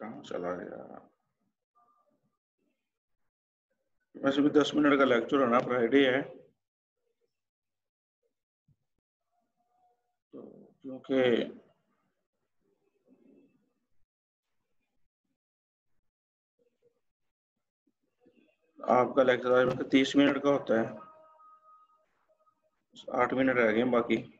कहाँ चला गया? वैसे भी दस मिनट का लेक्चर होना फ्राइडे है। तो क्योंकि आपका लेक्चर तीस मिनट का होता है। आठ मिनट रह गए बाकी।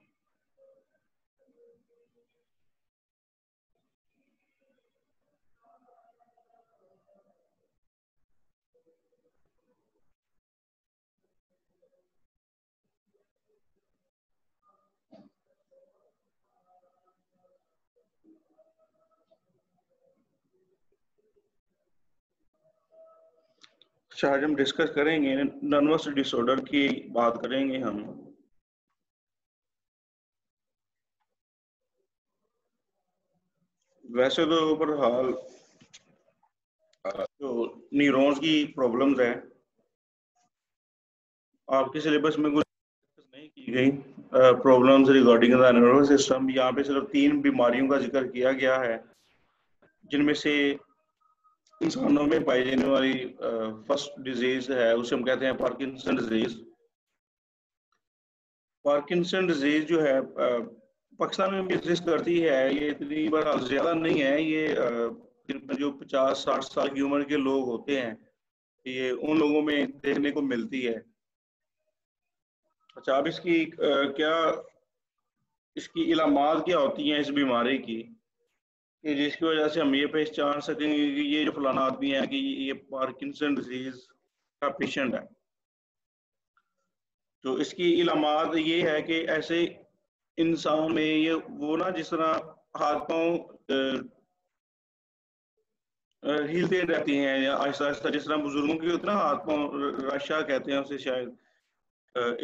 अच्छा आज हम डिस्कस करेंगे नर्वस डिसऑर्डर की बात करेंगे हम। वैसे तो ओवरऑल जो न्यूरॉन्स की प्रॉब्लम्स है, आपके सिलेबस में कुछ नहीं की गई। Problems regarding the nervous system यहाँ पे सिर्फ़ तीन बीमारियों का ज़िक्र किया गया है, जिनमें से इंसानों में पाई जाने वाली फ़र्स्ट डिज़ीज़ है, उसे हम कहते हैं पार्किंसन डिज़ीज़ पार्किंसन डिज़ीज़ जो है पाकिस्तान में भी एग्जिस्ट करती है, ये इतनी बड़ा ज़्यादा नहीं है, ये जो पचास साठ साल की उम्र के लोग होते हैं, ये उन लोगों में देखने को मिलती है। अच्छा अब इसकी क्या, इसकी इलामात क्या होती हैं इस बीमारी की कि? जिसकी वजह से हम ये पहचान सकेंगे कि ये जो फलाना आदमी है कि ये पार्किंसन डिज़ीज़ का पेशेंट है। तो इसकी इलामात ये है कि ऐसे इंसान में ये वो ना जिस तरह हाथ पाँव हिलते रहती हैं या आहिस्ता आहिस्ता जिस तरह बुज़ुर्गों की उतना हाथ पाँव रशा कहते हैं उसे शायद।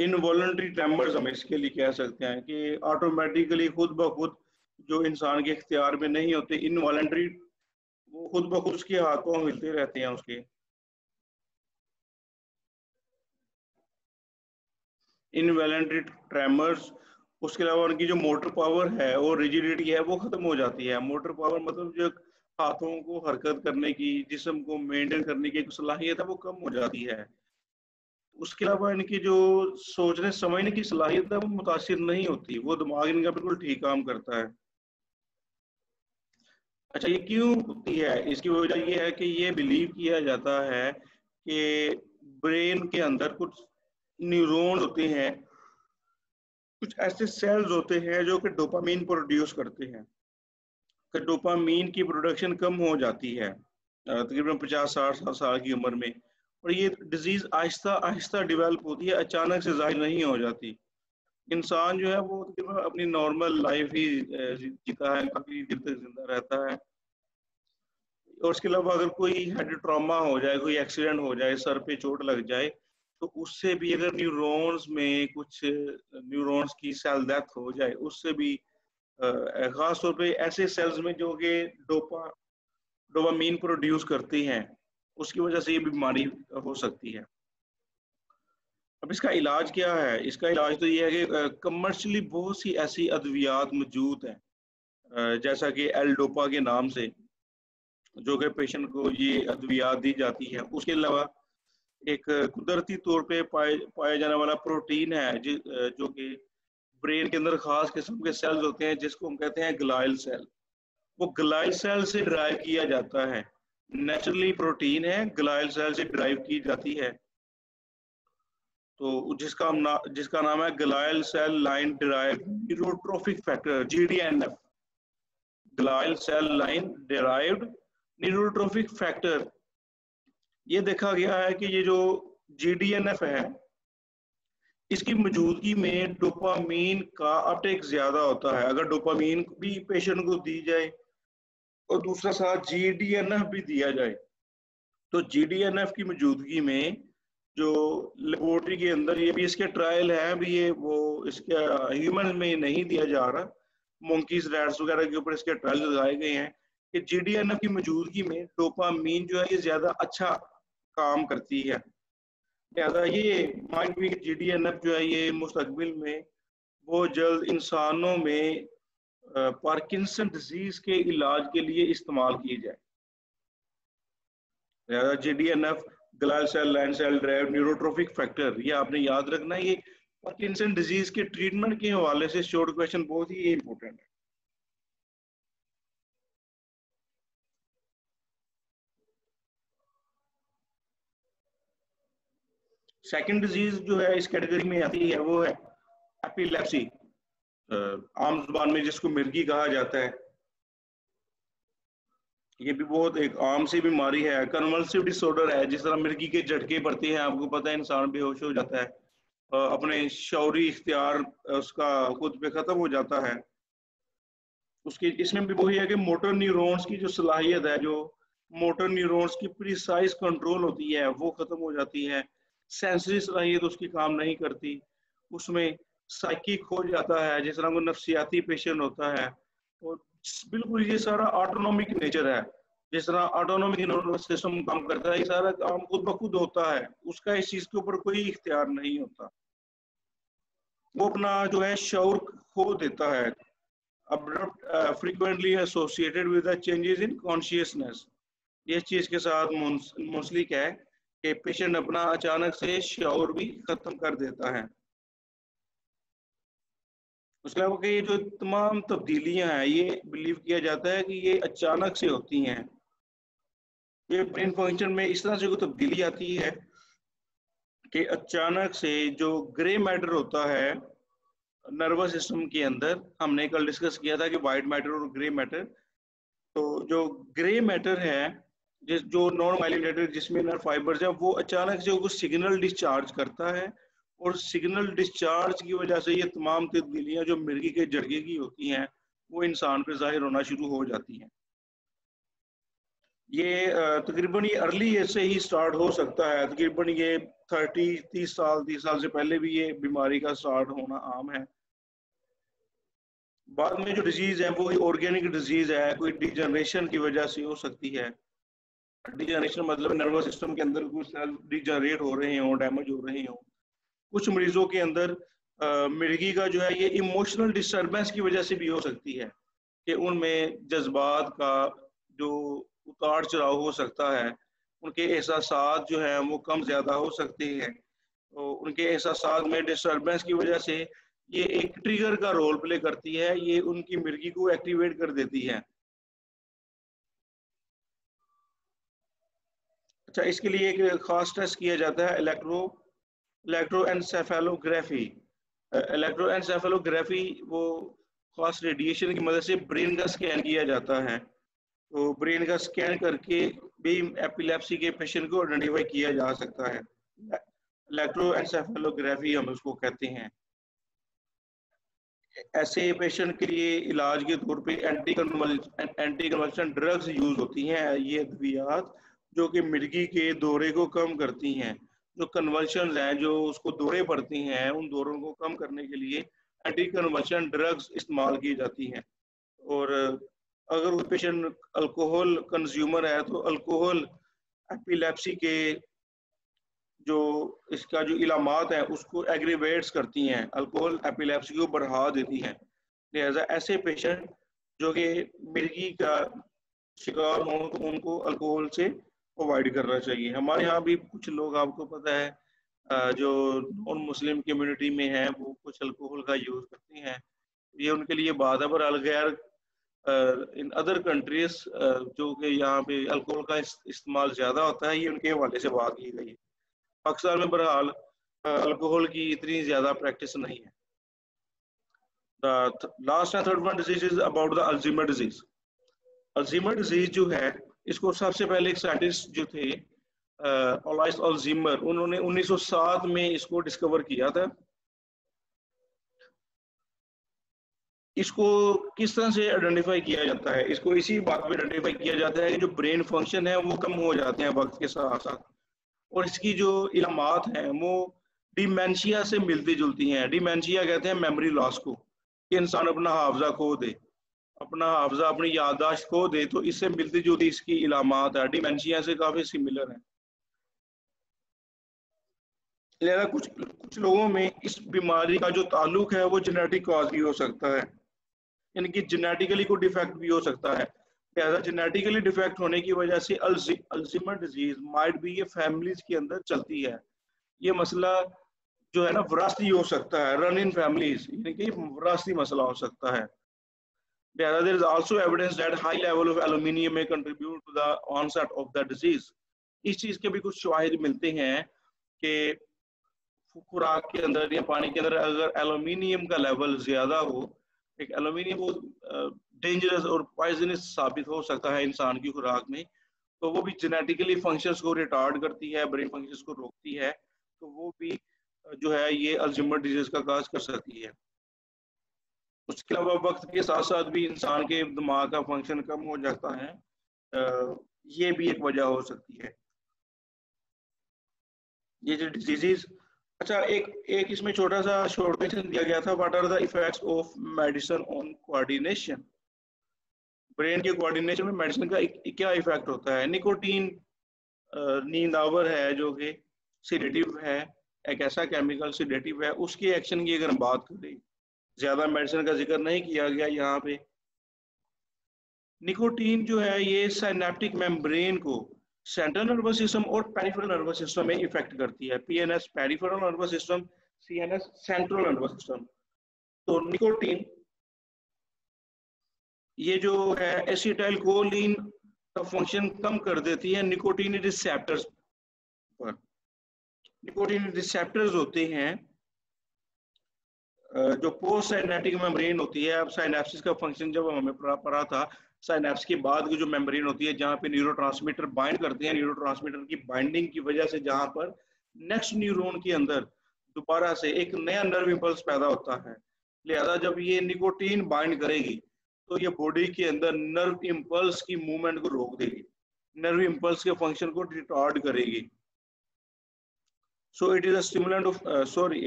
इनवॉल्ट्री ट्रेमर्स हम इसके लिए कह सकते हैं कि ऑटोमेटिकली खुद ब खुद जो इंसान के इख्तियार में नहीं होते इनवॉलेंट्री वो खुद ब खुद उसके हाथों मिलते रहते हैं उसके। इनवॉलेंट्री ट्रेमर्स उसके अलावा उनकी जो मोटर पावर है और रिजिडिटी है, वो खत्म हो जाती है। मोटर पावर मतलब जो हाथों को हरकत करने की, जिसम को मेंटेन करने की सलाहियत है, वो कम हो जाती है। उसके अलावा इनकी जो सोचने, समझने की सलाहियत है, वो मुतासर नहीं होती। वो दिमाग इनका बिल्कुल ठीक काम करता है। अच्छा ये क्यों होती है? इसकी वजह ये है कि ये बिलीव किया जाता है कि ब्रेन के अंदर कुछ न्यूरॉन होते हैं, कुछ ऐसे सेल्स होते हैं जो कि डोपामीन प्रोड्यूस करते हैं। कि डोपामीन की प्रोडक्शन कम हो जाती है तकरीबन पचास साठ साठ साल की उम्र में। और ये डिज़ीज़ आहिस्ता आहिस्ता डिवेल्प होती है, अचानक से ज़ाहिर नहीं हो जाती। इंसान जो है वो अपनी नॉर्मल लाइफ ही जीता है काफ़ी दिन तक ज़िंदा रहता है। और उसके अलावा अगर कोई हेड ट्रॉमा हो जाए, कोई एक्सीडेंट हो जाए, सर पे चोट लग जाए तो उससे भी अगर न्यूरॉन्स में कुछ न्यूरॉन्स की सेल डेथ हो जाए, उससे भी खास तौर पे ऐसे सेल्स में जो कि डोपा डोपामीन प्रोड्यूस करती हैं, उसकी वजह से ये बीमारी हो सकती है। अब इसका इलाज क्या है? इसका इलाज तो ये है कि कमर्शियली बहुत सी ऐसी अद्वियात मौजूद हैं जैसा कि एल डोपा के नाम से, जो कि पेशेंट को ये अद्वियात दी जाती है। उसके अलावा एक कुदरती तौर पे पाए, पाया जाने वाला प्रोटीन है, जो कि ब्रेन के अंदर खास किस्म के सेल्स होते हैं, जिसको हम कहते हैं ग्लाइल सेल वो ग्लाइल सेल से ड्राइव किया जाता है। नेचुरली प्रोटीन है ग्लाइल सेल से ड्राइव की जाती है। तो जिसका ना, जिसका नाम है glial cell line derive neurotrophic factor GDNF glial cell line derived neurotrophic factor. ये देखा गया है कि ये जो जीडीएनएफ है इसकी मौजूदगी में डोपामीन का अपटेक ज़्यादा होता है। अगर डोपामीन भी पेशेंट को दी जाए और दूसरा साथ जीडीएनएफ भी दिया जाए तो जीडीएनएफ की मौजूदगी में जो लेबोरेटरी के अंदर ये भी इसके ट्रायल है, अभी ये वो इसके ह्यूमन में नहीं दिया जा रहा। मोंकीज रैट्स वगैरह के ऊपर इसके ट्रायल लगाए गए हैं कि जीडीएनएफ की मौजूदगी में डोपामीन जो है ये ज़्यादा अच्छा काम करती है। लिहाजा ये माइंड भी जीडीएनएफ जो है ये मुस्तबिल में बहुत जल्द इंसानों में पार्किंसन डिज़ीज़ के इलाज के लिए इस्तेमाल की जाए। लिहाजा G D N F glial cell, land cell, drive, neurotrophic factor, ये आपने याद रखना ये पार्किंसन डिज़ीज़ के ट्रीटमेंट के हवाले से शॉर्ट क्वेश्चन बहुत ही इंपॉर्टेंट है। सेकंड डिज़ीज़ जो है, इस कैटेगरी में आती है, वो है एपिलेप्सी आम ज़ुबान में जिसको मिर्गी कहा जाता है। ये भी बहुत एक आम सी बीमारी है कन्वल्सिव डिसऑर्डर है, जिस तरह मिर्गी के झटके पड़ते हैं, आपको पता है इंसान बेहोश हो जाता है अपने शौरी इख्तियार उसका खुद पे खत्म हो जाता है। उसकी, इसमें भी वही है कि मोटर न्यूरॉन्स की जो सलाहियत है, जो मोटर न्यूरॉन्स की प्रिसाइज कंट्रोल होती है, वो खत्म हो जाती है। सेंसरी सलाहियत उसकी काम नहीं करती। उसमें साइकिक हो जाता है, जिस तरह को नफसियाती पेशेंट होता है, और बिल्कुल ये सारा ऑटोनॉमिक नेचर है। जिस तरह ऑटोनॉमिक सिस्टम काम करता है, ये सारा काम खुद ब खुद होता है। उसका इस चीज़ के ऊपर कोई इख्तियार नहीं होता। वो अपना जो है शौर खो देता है। Frequently associated with changes in consciousness ये चीज़ के साथ मुंसलिक है कि पेशेंट अपना अचानक से शौर भी खत्म कर देता है। उसके अलावा कि ये जो तमाम तब्दीलियाँ हैं, ये बिलीव किया जाता है कि ये अचानक से होती हैं। ये ब्रेन फ़ंक्शन में इस तरह से कोई तब्दीली आती है कि अचानक से जो ग्रे मैटर होता है नर्वस सिस्टम के अंदर, हमने कल डिस्कस किया था कि वाइट मैटर और ग्रे मैटर तो जो ग्रे मैटर है, जिस, जो नॉन माइलिनेटेड जिसमें नर्व फाइबर्स है, वो अचानक से कुछ सिग्नल डिस्चार्ज करता है और सिग्नल डिस्चार्ज की वजह से ये तमाम तब्दीलियाँ जो मिर्गी के जड़गे की होती हैं, वो इंसान पे ज़ाहिर होना शुरू हो जाती हैं। ये तकरीबन ये अर्ली एज से ही स्टार्ट हो सकता है। तकरीबन ये थर्टी तीस साल तीस साल से पहले भी ये बीमारी का स्टार्ट होना आम है। बाद में जो डिज़ीज़ है, वो ऑर्गेनिक डिज़ीज़ है, कोई डिजनरेशन की वजह से हो सकती है। डिजनरेशन मतलब नर्वस सिस्टम के अंदर कुछ सेल डिजनरेट हो रहे हों डैमेज हो रहे हों। कुछ मरीजों के अंदर मिर्गी का जो है ये इमोशनल डिस्टर्बेंस की वजह से भी हो सकती है कि उनमें जज्बात का जो उतार चढ़ाव हो सकता है, उनके एहसास जो है वो कम ज़्यादा हो सकते हैं। तो उनके एहसास में डिस्टर्बेंस की वजह से ये एक ट्रिगर का रोल प्ले करती है, ये उनकी मिर्गी को एक्टिवेट कर देती है। अच्छा इसके लिए एक खास टेस्ट किया जाता है इलेक्ट्रो इलेक्ट्रोएनसेफेलोग्राफी इलेक्ट्रोएनसेफेलोग्राफी वो खास रेडिएशन की मदद से ब्रेन का स्कैन किया जाता है। तो ब्रेन का स्कैन करके भी एपिलेप्सी के पेशेंट को आइडेंटिफाई किया जा सकता है। इलेक्ट्रोएनसेफेलोग्राफी हम उसको कहते हैं। ऐसे पेशेंट के लिए इलाज के तौर पे anti anti convulsion drugs use होती हैं, ये अद्वियात, जो कि मिर्गी के दौरे को कम करती हैं। जो कन्वर्शन हैं, जो उसको दौरे पड़ती हैं, उन दौरों को कम करने के लिए एंटी कन्वर्शन ड्रग्स इस्तेमाल की जाती हैं। और अगर वो पेशेंट अल्कोहल कंज्यूमर है तो अल्कोहल एपिलेप्सी के जो इसका जो इलामत है, उसको एग्रीवेट्स करती हैं। अल्कोहल एपिलेप्सी को बढ़ा देती हैं। लिहाजा ऐसे पेशेंट जो कि मिर्गी का शिकार हों तो उनको अल्कोहल से अवॉइड करना चाहिए। हमारे यहाँ भी कुछ लोग, आपको पता है जो नॉन मुस्लिम कम्युनिटी में है, वो कुछ अल्कोहल का यूज़ करते हैं। ये उनके लिए बात है पर गैर इन अदर कंट्रीज़ जो कि यहाँ पे अल्कोहल का इस्तेमाल ज़्यादा होता है, ये उनके हवाले से बात की गई है। पाकिस्तान में बहरहाल अल्कोहल की इतनी ज़्यादा प्रैक्टिस नहीं है। Last and third one disease is about the Alzheimer disease Alzheimer disease जो है इसको सबसे पहले एक साइंटिस्ट जो थे अल्जीमर, उन्होंने 1907 में इसको डिस्कवर किया था। इसको किस तरह से आइडेंटिफाई किया जाता है? इसको इसी बात पे आइडेंटिफाई किया जाता है कि जो ब्रेन फ़ंक्शन है, वो कम हो जाते हैं वक्त के साथ साथ और इसकी जो इलामात हैं, वो डिमेंशिया से मिलती जुलती हैं। डिमेंशिया कहते हैं मेमोरी लॉस को, कि इंसान अपना हाफजा खो दे। अपना हाफजा अपनी याददाश्त खो दे तो इससे मिलती जुलती इसकी इलामात है। डिमेंशिया से काफ़ी सिमिलर है। लिहाजा कुछ कुछ लोगों में इस बीमारी का जो ताल्लुक है, वो जेनेटिक कॉज भी हो सकता है। यानी कि जेनेटिकली कोई डिफेक्ट भी हो सकता है। लिहाजा जेनेटिकली डिफेक्ट होने की वजह से अल्जीमर डिज़ीज़ माइट भी ये फैमिलीज़ के अंदर चलती है। ये मसला जो है ना, वरासती हो सकता है। रन इन फैमिलीज़ यानी कि वरासती मसला हो सकता है। There is also evidence that high level of aluminium may contribute to the onset of the disease. इस चीज़ के भी कुछ शवाहिद मिलते हैं कि खुराक के अंदर या पानी के अंदर अगर एलुमिनियम का लेवल ज़्यादा हो, एक एलुमिनियम बहुत डेंजरस और पॉइजनस साबित हो सकता है इंसान की खुराक में तो वो भी जेनेटिकली फ़ंक्शंस को रिटार्ड करती है ब्रेन फ़ंक्शंस को रोकती है तो वो भी जो है ये अल्जीमर डिज़ीज़ का काज कर सकती है उसके अलावा वक्त के साथ साथ भी इंसान के दिमाग का फ़ंक्शन कम हो जाता है। ये भी एक वजह हो सकती है। ये जो डिज़ीज़ अच्छा एक एक इसमें छोटा सा शॉर्ट क्वेश्चन दिया गया था। What are the effects of medicine on coordination brain के कोऑर्डिनेशन में मेडिसिन का क्या इफ़ेक्ट होता है? निकोटीन नींद आवर है जो कि सीडेटिव है, एक ऐसा केमिकल सीडेटिव है, उसके एक्शन की अगर हम बात करें ज़्यादा मेडिसिन का ज़िक्र नहीं किया गया यहाँ पे। निकोटीन जो है ये साइनेप्टिक मेम्ब्रेन को सेंट्रल नर्वस सिस्टम और पेरिफेरल नर्वस सिस्टम में इफ़ेक्ट करती है। PNS peripheral nervous system CNS central nervous system तो निकोटीन, ये जो है एसिटाइल कोलिन का फ़ंक्शन कम कर देती है निकोटीन रिसेप्टर्स पर। निकोटीन रिसेप्टर्स होते हैं जो पोस्ट साइनेटिक मेम्ब्रेन होती है, अब साइनेप्सिस का फ़ंक्शन जब हमें पढ़ा था साइनेप्स के बाद की जो मेम्ब्रेन होती है, जहाँ पे न्यूरो बाइंड करते हैं न्यूरो की बाइंडिंग की वजह से जहाँ पर नेक्स्ट न्यूरोन के अंदर दोबारा से एक नया नर्व इम्पल्स पैदा होता है। लिहाजा जब ये निकोटीन बाइंड करेगी तो ये बॉडी के अंदर नर्व इम्पल्स की मूवमेंट को रोक देगी। नर्व इम्पल्स के फ़ंक्शन को रिटार्ड करेगी। So it is a of sorry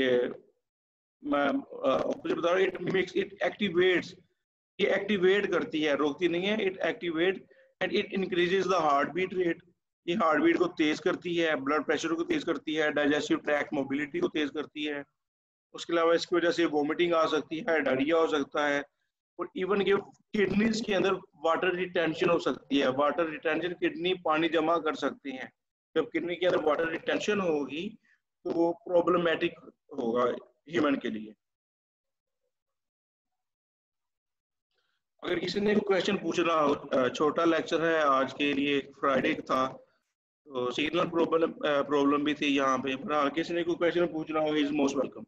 opposite बता रहा इट मेक्स इट एक्टिवेट्स ये एक्टिवेट करती है, रोकती नहीं है it activate and it increases the heart beat rate ये हार्ट बीट को तेज करती है ब्लड प्रेशर को तेज करती है डाइजेस्टिव ट्रैक मोबिलिटी को तेज करती है। उसके अलावा इसकी वजह से वोमिटिंग आ सकती है डायरिया हो सकता है और इवन के किडनीज के अंदर वाटर रिटेंशन हो सकती है। वाटर रिटेंशन किडनी पानी जमा कर सकते हैं। जब किडनी के अंदर वाटर रिटेंशन होगी तो वो प्रॉब्लमेटिक होगा। ह्यूमन के लिए। अगर किसी ने कोई क्वेश्चन पूछना हो छोटा लेक्चर है, आज के लिए फ्राइडे था तो सिग्नल प्रॉब्लम प्रॉब्लम भी थी यहाँ पे किसी ने कोई क्वेश्चन पूछना हो इज़ मोस्ट वेलकम